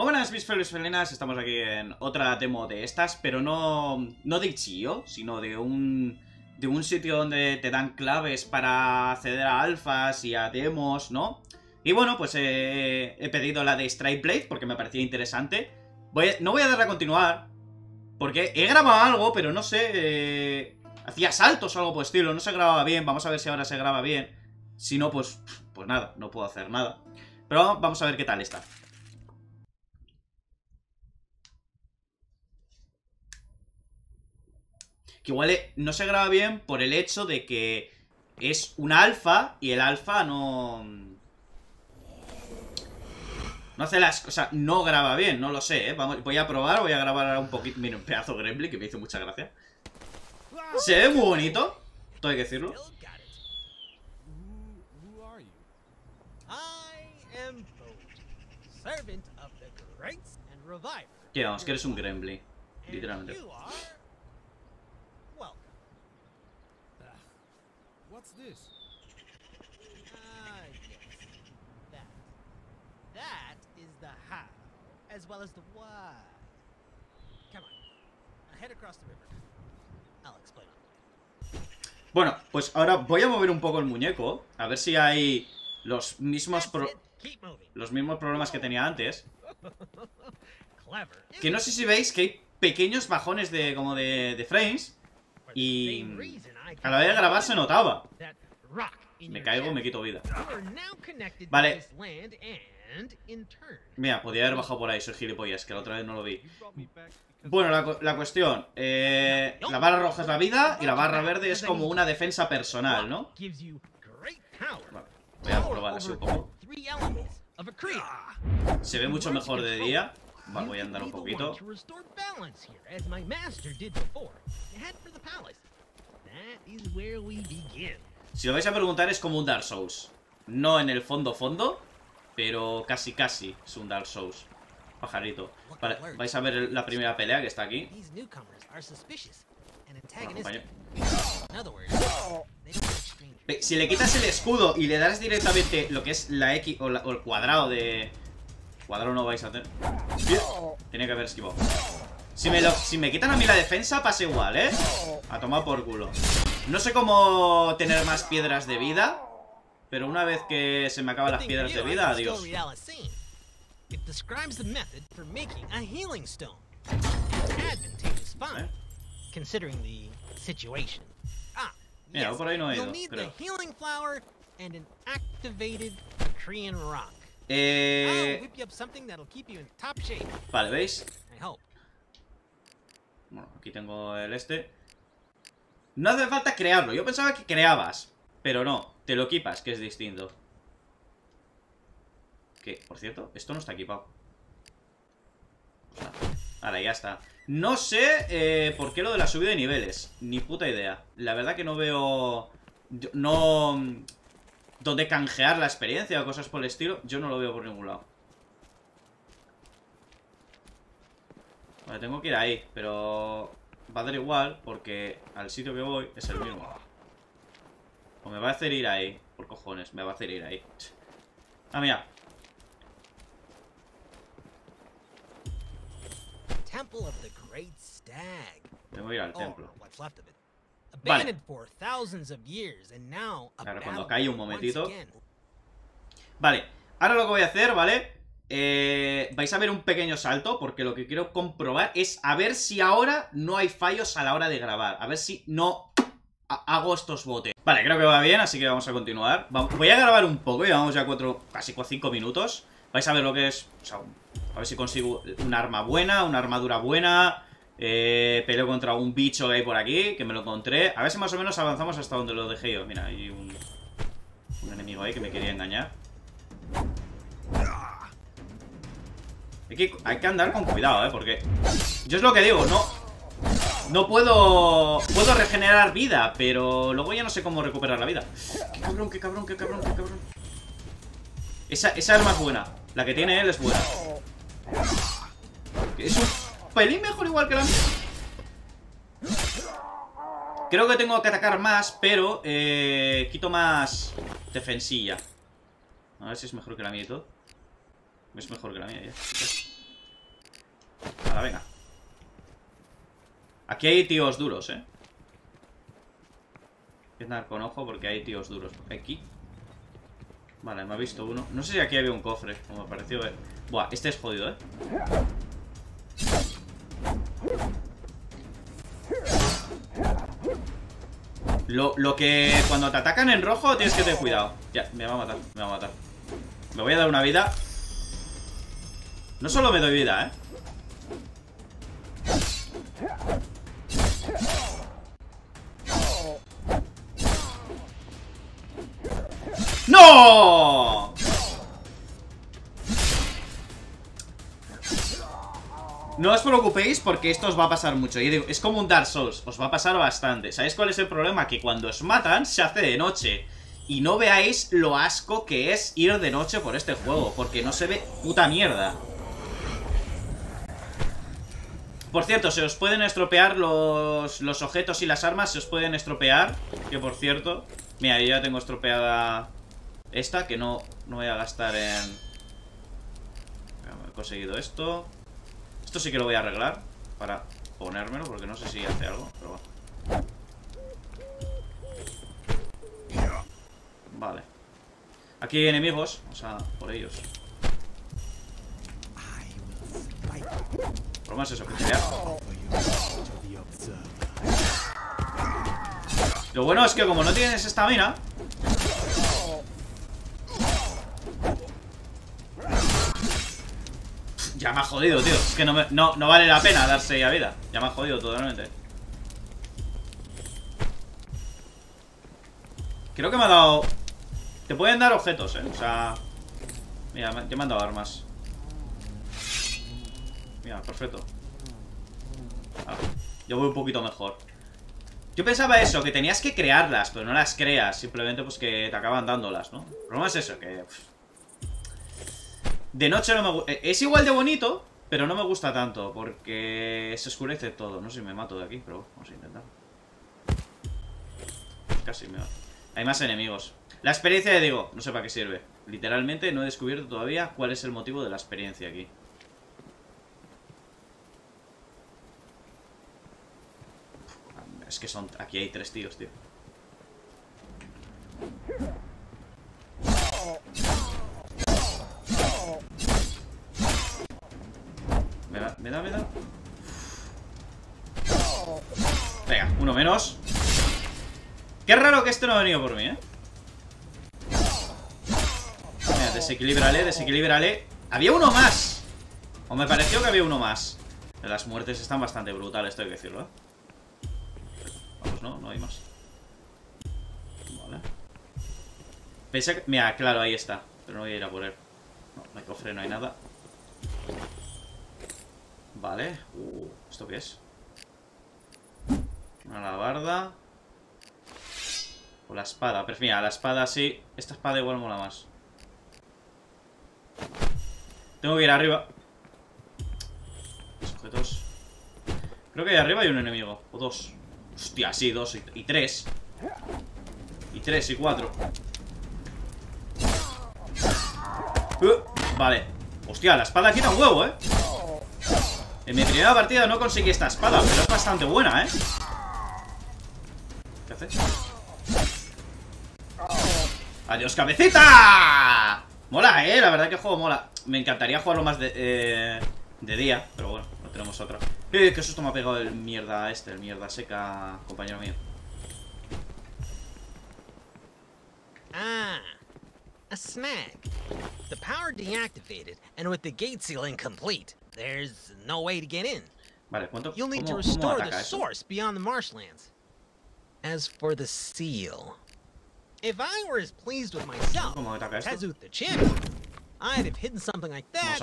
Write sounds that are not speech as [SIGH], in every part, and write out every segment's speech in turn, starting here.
Muy buenas mis felis felinas, estamos aquí en otra demo de estas, pero no, no de Ichio, sino de un, de un sitio donde te dan claves para acceder a alfas y a demos, ¿no? Y bueno, pues eh, he pedido la de Strike Blade porque me parecía interesante. No voy a darle a continuar, porque he grabado algo, pero no sé... Eh, hacía saltos o algo por estilo, no se grababa bien, vamos a ver si ahora se graba bien. Si no, pues, pues nada, no puedo hacer nada. Pero vamos a ver qué tal está. Que igual eh, no se graba bien por el hecho de que es un alfa y el alfa no... No hace las cosas, no graba bien, no lo sé, ¿eh? Vamos, voy a probar, voy a grabar ahora un poquito. Mira, un pedazo de Gremlin que me hizo mucha gracia. Se ve muy bonito, todo hay que decirlo. Que vamos, que eres un Gremlin, literalmente. What's this? Ah, yes. That. That is the how, as well as the why. Come on. Head across the river. I'll explain. Bueno, pues ahora voy a mover un poco el muñeco, a ver si hay los mismos pro los mismos problemas que tenía antes. [LAUGHS] Que no sé si veis que hay pequeños bajones de como de, de frames y a la vez de grabar se notaba. Me caigo, me quito vida. Vale. Mira, podía haber bajado por ahí, soy gilipollas, que la otra vez no lo vi. Bueno, la, cuestión. Eh, la barra roja es la vida y la barra verde es como una defensa personal, ¿no? voy a probar así un poco. Se ve mucho mejor de día. voy a andar un poquito. Si lo vais a preguntar es como un Dark Souls. No en el fondo fondo Pero casi casi es un Dark Souls. Pajarito. Vale, vais a ver la primera pelea que está aquí. Si le quitas el escudo y le das directamente lo que es la X o, el cuadrado de... Cuadrado no vais a tener. Tiene que haber esquivado si me, si me quitan a mí la defensa, pasa igual, ¿eh? A tomar por culo. No sé cómo tener más piedras de vida, pero una vez que se me acaban las piedras de vida, adiós. Mira, por ahí no he ido, creo. Eh... Vale, ¿veis? Bueno, aquí tengo el este. No hace falta crearlo. Yo pensaba que creabas. Pero no, te lo equipas, que es distinto. Que, por cierto, esto no está equipado. Ahora, ya está. No sé eh, por qué lo de la subida de niveles. Ni puta idea. La verdad que no veo... No... Donde canjear la experiencia o cosas por el estilo. Yo no lo veo por ningún lado. Vale, tengo que ir ahí, pero va a dar igual porque al sitio que voy es el mismo. O me va a hacer ir ahí, por cojones, me va a hacer ir ahí. Ah, mira. Tengo que ir al templo. Vale. Claro, cuando cae un momentito. Vale, ahora lo que voy a hacer, ¿vale? Eh, vais a ver un pequeño salto porque lo que quiero comprobar es a ver si ahora no hay fallos a la hora de grabar. A ver si no hago estos botes. Vale, creo que va bien, así que vamos a continuar. Voy a grabar un poco, llevamos ya cuatro, casi cinco minutos. Vais a ver lo que es... a ver si consigo un arma buena, una armadura buena... Eh, peleo contra un bicho que hay por aquí, que me lo encontré. A ver si más o menos avanzamos hasta donde lo dejé yo. Mira, hay un, un enemigo ahí que me quería engañar. Hay que, andar con cuidado, ¿eh? Porque yo es lo que digo, no... No puedo... Puedo regenerar vida, pero luego ya no sé cómo recuperar la vida. ¡Qué cabrón, qué cabrón, qué cabrón, qué cabrón! Esa, esa arma es buena. La que tiene él es buena. Es un pelín mejor igual que la mía. Creo que tengo que atacar más, pero eh, quito más defensilla. A ver si es mejor que la mía y todo. Es mejor que la mía ya. mierda, venga. Aquí hay tíos duros, ¿eh? Hay que andar con ojo porque hay tíos duros. Aquí. Vale, me ha visto uno. No sé si aquí había un cofre, como me pareció ver. Buah, este es jodido, ¿eh? Lo, lo que cuando te atacan en rojo tienes que tener cuidado. Ya, me va a matar, me va a matar. Me voy a dar una vida. No solo me doy vida, ¿eh? ¡No! No os preocupéis porque esto os va a pasar mucho. Y digo, es como un Dark Souls, os va a pasar bastante. ¿Sabéis cuál es el problema? Que cuando os matan se hace de noche. Y no veáis lo asco que es ir de noche por este juego, porque no se ve puta mierda. Por cierto, se os pueden estropear los, los objetos y las armas, se os pueden estropear. Que por cierto, mira, yo ya tengo estropeada esta, que no, no voy a gastar en... He conseguido esto. Esto sí que lo voy a arreglar para ponérmelo, porque no sé si hace algo, pero bueno. Vale. Aquí hay enemigos, o sea, por ellos. Lo bueno es que como no tienes esta mina Ya me ha jodido, tío. Es que no, no, vale la pena darse ya vida. Ya me ha jodido totalmente. Creo que me ha dado... Te pueden dar objetos, eh. O sea... Mira, te me han dado armas. Mira, perfecto. yo voy un poquito mejor. Yo pensaba eso, que tenías que crearlas, pero no las creas. Simplemente pues que te acaban dándolas, ¿no? El problema es eso, que... De noche no me gusta. Eh, es igual de bonito, pero no me gusta tanto, porque se oscurece todo. No sé si me mato de aquí, pero vamos a intentar. Casi me va. Hay más enemigos. La experiencia, digo, no sé para qué sirve. Literalmente no he descubierto todavía cuál es el motivo de la experiencia aquí. Es que son... Aquí hay tres tíos, tío. Me da, me da, me da. Venga, uno menos. Qué raro que este no ha venido por mí, ¿eh? Mira, desequilibrale, desequilibrale. Había uno más. O me pareció que había uno más. Las muertes están bastante brutales, tengo que decirlo, ¿eh? No, no hay más. Vale. Pensé que... Mira, claro, ahí está. Pero no voy a ir a por él. No, hay cofre, no hay nada. Vale. Uh, ¿Esto qué es? Una alabarda. O la espada. Pero mira, la espada sí. Esta espada igual mola más. Tengo que ir arriba. Objetos. Creo que ahí arriba hay un enemigo. O dos. Hostia, sí, dos y, tres. Y tres y cuatro. Uh, vale. Hostia, la espada quita un huevo, ¿eh? En mi primera partida no conseguí esta espada, pero es bastante buena, ¿eh? ¿Qué hace? ¡Adiós, cabecita! Mola, ¿eh? La verdad que juego mola. Me encantaría jugarlo más de, eh, de día, pero bueno, no tenemos otra. ¡Eh! ¡Qué susto me ha pegado el mierda este! El mierda seca, compañero mío. Ah, a snag. The power deactivated, and with the gate seal incomplete. There's no way to get in. Vale, ¿cuánto, You'll need to restore the source beyond the marshlands. As for the seal, if I were as pleased with myself as Hazuth the champion, I'd have hidden something like that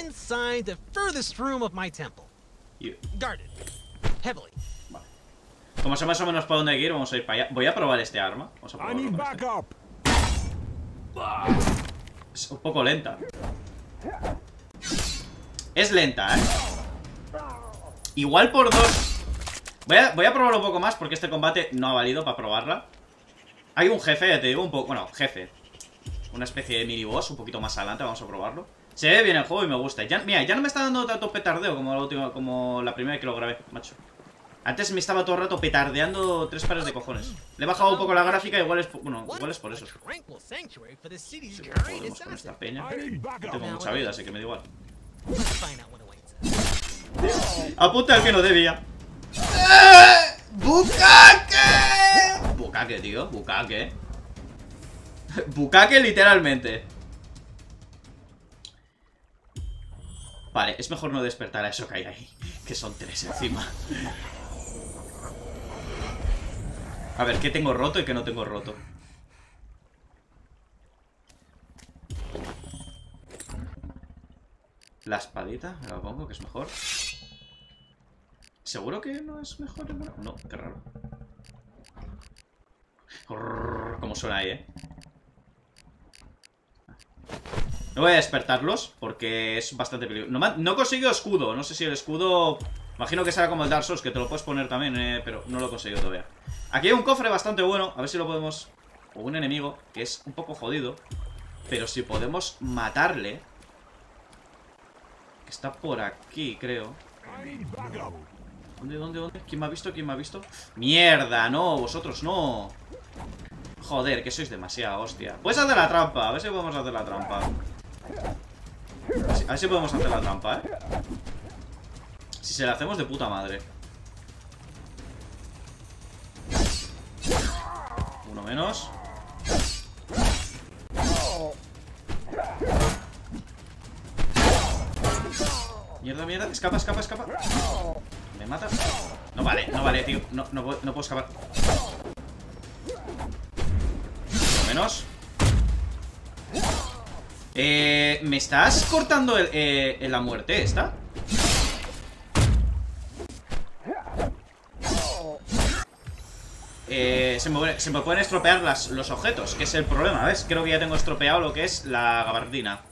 inside the furthest room of my temple. You... Guarded. Heavily. Vale. Como sé más o menos para dónde hay que ir, vamos a ir para allá. Voy a probar este arma. Vamos a probarlo este. Es un poco lenta. Es lenta, ¿eh? Igual por dos... Voy a, voy a probarlo un poco más porque este combate no ha valido para probarla. Hay un jefe, ya te digo, un poco... Bueno, jefe. Una especie de mini boss un poquito más adelante, vamos a probarlo. Se ve bien el juego y me gusta. Ya, mira, ya no me está dando tanto petardeo como la, última, como la primera vez que lo grabé, macho. Antes me estaba todo el rato petardeando tres pares de cojones. Le he bajado un poco la gráfica, igual es, bueno, igual es por eso. Sí, con esta peña. No tengo mucha vida, así que me da igual. Apunta al que no debía. ¡Eh! ¡Bukake! Bukake, tío, Bukake. [LAUGHS] Bukake literalmente. Vale, es mejor no despertar a eso que hay ahí. Que son tres encima. A ver, ¿qué tengo roto y qué no tengo roto? La espadita, me la pongo, que es mejor. ¿Seguro que no es mejor? No, qué raro. Como suena ahí, eh. No voy a despertarlos porque es bastante peligroso. No, no consigo escudo. No sé si el escudo... Imagino que será como el Dark Souls, que te lo puedes poner también, eh, pero no lo he conseguido todavía. Aquí hay un cofre bastante bueno. A ver si lo podemos... O un enemigo que es un poco jodido. Pero si podemos matarle... Que está por aquí, creo. ¿Dónde, dónde, dónde? ¿Quién me ha visto? ¿Quién me ha visto? ¡Mierda! No, vosotros no. Joder, que sois demasiado, hostia. Puedes hacer la trampa. A ver si podemos hacer la trampa. A ver si podemos hacer la trampa, ¿eh? Si se la hacemos de puta madre. Uno menos. Mierda, mierda. Escapa, escapa, escapa. ¿Me mata? No vale, no vale, tío. No, no, no puedo escapar. Uno menos. Eh, ¿Me estás cortando el, eh, la muerte esta? Eh, se, me, pueden estropear los objetos, que es el problema, ¿ves? Creo que ya tengo estropeado lo que es la gabardina.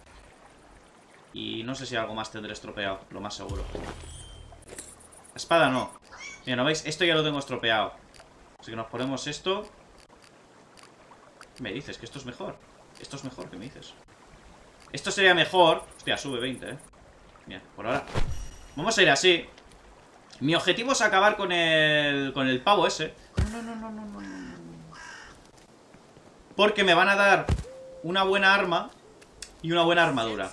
Y no sé si algo más tendré estropeado, lo más seguro. La espada no. Mira, ¿no veis? Esto ya lo tengo estropeado. Así que nos ponemos esto. Me dices que esto es mejor. Esto es mejor, ¿qué me dices? Esto sería mejor. Hostia, sube 20, eh. Mira, por ahora. Vamos a ir así. Mi objetivo es acabar con el. con el pavo ese. No, no, no, no, no, no. Porque me van a dar una buena arma y una buena armadura.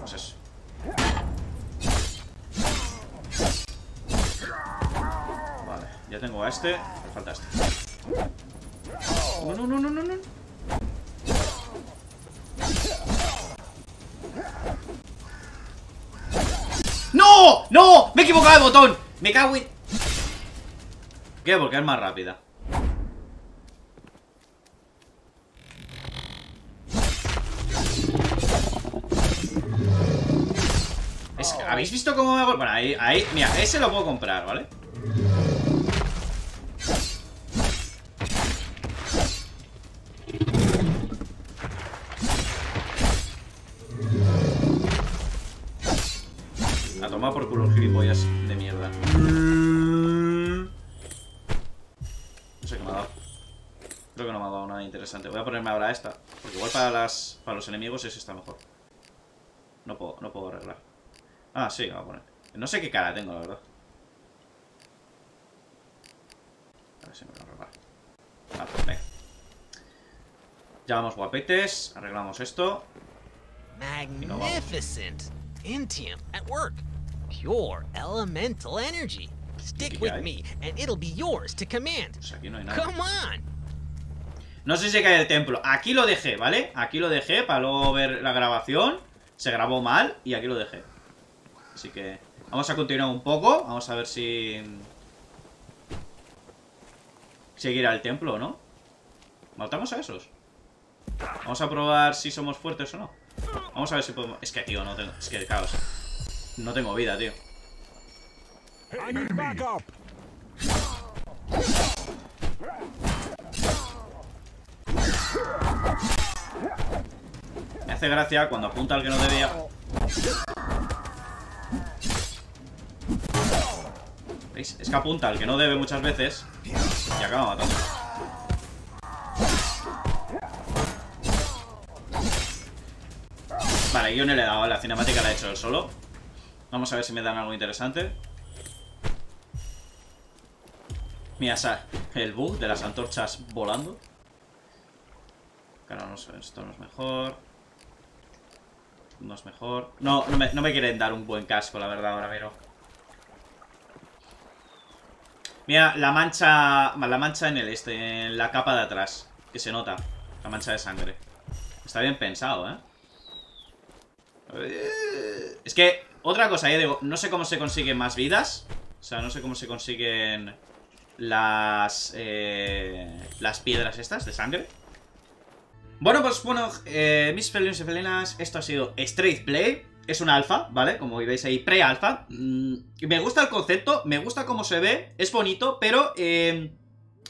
Pues eso. Ya tengo a este. Me falta este. No, no, no, no, no, no. ¡No! ¡No! ¡Me he equivocado de botón! ¡Me cago en... ¿Qué? Porque es más rápida. ¿Habéis visto cómo me hago? Bueno, ahí, ahí, mira, ese lo puedo comprar, ¿vale? Por culo gilipollas de mierda. No sé qué me ha dado. Creo que no me ha dado nada interesante. Voy a ponerme ahora esta. Porque igual para las para los enemigos es esta mejor. No puedo, no puedo arreglar. Ah, sí, me voy a poner. No sé qué cara tengo, la verdad. A ver si me lo arreglar. Vale, venga. Ya vamos guapetes. Arreglamos esto. Magnificent. Intium at work. Pure elemental energy. Stick with me, and it'll be yours to command. Pues aquí no hay nada. Come on. No sé si cae el templo. Aquí lo dejé, ¿vale? Aquí lo dejé para luego ver la grabación. Se grabó mal y aquí lo dejé. Así que vamos a continuar un poco. Vamos a ver si... Seguir al templo, ¿no? ¿Matamos a esos? Vamos a probar si somos fuertes o no. Vamos a ver si podemos... Es que, tío, no tengo... Es que, caos. No tengo vida, tío. Me hace gracia cuando apunta al que no debía. ¿Veis? Es que apunta al que no debe muchas veces y acaba matando. Vale, yo no le he dado, la cinemática la he hecho él solo. Vamos a ver si me dan algo interesante. Mira, el bug de las antorchas volando. Claro, no sé, esto no es mejor. No es mejor. No, no me, no me quieren dar un buen casco, la verdad, ahora pero. Mira, la mancha. La mancha en el este, en la capa de atrás. Que se nota. La mancha de sangre. Está bien pensado, ¿eh? Es que, otra cosa, ya digo, no sé cómo se consiguen más vidas. O sea, no sé cómo se consiguen las, eh, las piedras estas de sangre. Bueno, pues bueno, eh, mis felinos y felinas, esto ha sido Straight Play. Es un alfa, ¿vale? Como veis ahí, pre-alfa. Mm, me gusta el concepto, me gusta cómo se ve, es bonito, pero eh,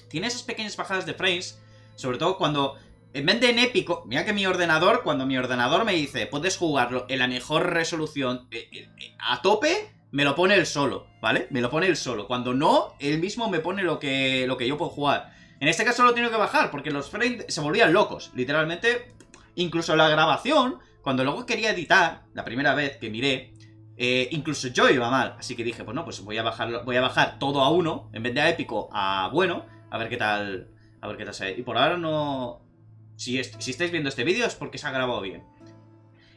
tiene esas pequeñas bajadas de frames. Sobre todo cuando, en vez de en épico, mira que mi ordenador, cuando mi ordenador me dice, puedes jugarlo en la mejor resolución eh, a tope, me lo pone él solo, ¿vale? Me lo pone él solo. Cuando no, él mismo me pone lo que, lo que yo puedo jugar. En este caso lo tengo que bajar porque los frames se volvían locos. Literalmente, incluso la grabación, cuando luego quería editar, la primera vez que miré, eh, incluso yo iba mal. Así que dije, pues no, pues voy a, bajar, voy a bajar todo a uno, en vez de a épico, a bueno, a ver qué tal, a ver qué tal se Y por ahora no... Si, estáis viendo este vídeo es porque se ha grabado bien.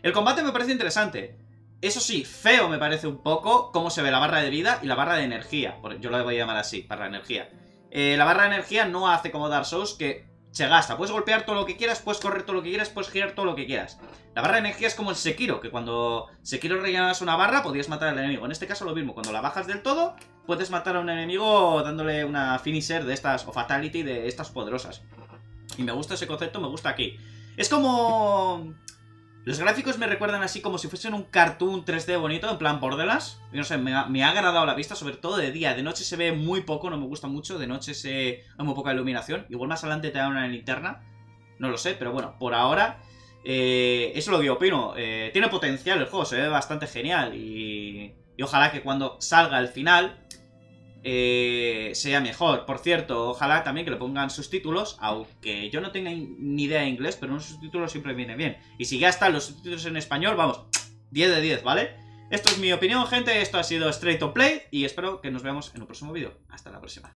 El combate me parece interesante. Eso sí, feo me parece un poco cómo se ve la barra de vida y la barra de energía. Yo lo voy a llamar así, barra de energía. Eh, la barra de energía no hace como Dark Souls que se gasta. Puedes golpear todo lo que quieras, puedes correr todo lo que quieras, puedes girar todo lo que quieras. La barra de energía es como el Sekiro, que cuando Sekiro rellenas una barra podías matar al enemigo. En este caso lo mismo, cuando la bajas del todo, puedes matar a un enemigo dándole una finisher de estas, o fatality de estas poderosas. Y me gusta ese concepto, me gusta aquí. Es como... Los gráficos me recuerdan así como si fuesen un cartoon 3D bonito, en plan Borderlands. No sé, me ha, me ha, agradado la vista, sobre todo de día. De noche se ve muy poco, no me gusta mucho. De noche se hay muy poca iluminación. Igual más adelante te dan una linterna. No lo sé, pero bueno, por ahora... Eh, eso es lo que opino. Eh, tiene potencial el juego, se ve bastante genial. Y, y ojalá que cuando salga el final eh, sea mejor. Por cierto, ojalá también que le pongan subtítulos, aunque yo no tenga ni idea de inglés, pero un subtítulo siempre viene bien. Y si ya están los subtítulos en español, vamos, [TSK] 10 de 10, ¿vale? Esto es mi opinión, gente, esto ha sido Straight to Play y espero que nos veamos en un próximo vídeo. Hasta la próxima.